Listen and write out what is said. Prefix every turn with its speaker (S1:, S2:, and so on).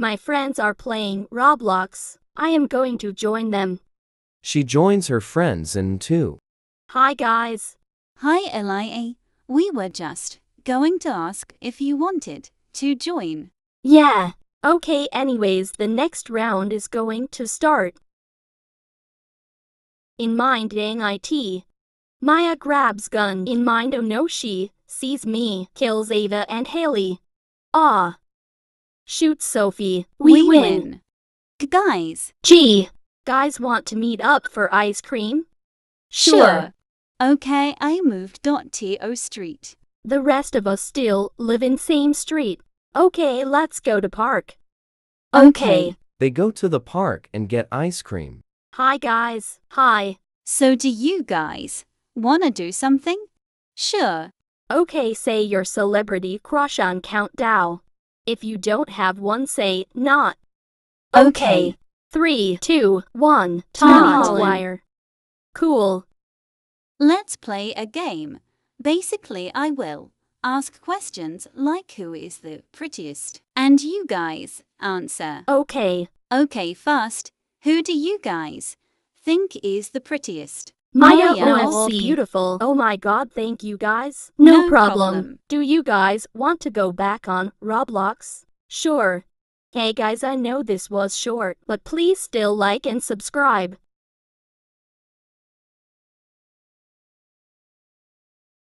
S1: My friends are playing Roblox. I am going to join them.
S2: She joins her friends in two.
S1: Hi guys.
S3: Hi, Elia. We were just going to ask if you wanted to join.
S1: Yeah. Okay, anyways, the next round is going to start. In mind dang IT. Maya grabs gun in mind oh no she sees me, kills Ava and Haley. Ah. Shoots Sophie. We, win.
S3: G- Guys,
S1: Gee. Guys want to meet up for ice cream? Sure.
S3: Okay, I moved. To Street.
S1: The rest of us still live in same street. Okay, let's go to park.
S3: Okay.
S2: They go to the park and get ice cream.
S1: Hi guys. Hi.
S3: So, do you guys wanna do something? Sure.
S1: Okay, say your celebrity crush on countdown. If you don't have one, say not.
S3: Okay.
S1: Three, two, one. Tom
S3: Holland.
S1: Maguire. Cool.
S3: Let's play a game. Basically, I will ask questions like who is the prettiest, and you guys answer.
S1: Okay.
S3: Okay, first, who do you guys think is the prettiest?
S1: Maya
S3: Maya
S1: oh,
S3: Olsen.
S1: beautiful. Oh my god, thank you guys.
S3: No
S1: No, problem.
S3: problem.
S1: Do you guys want to go back on Roblox? Sure. Hey guys, I know this was short, but please still like and subscribe.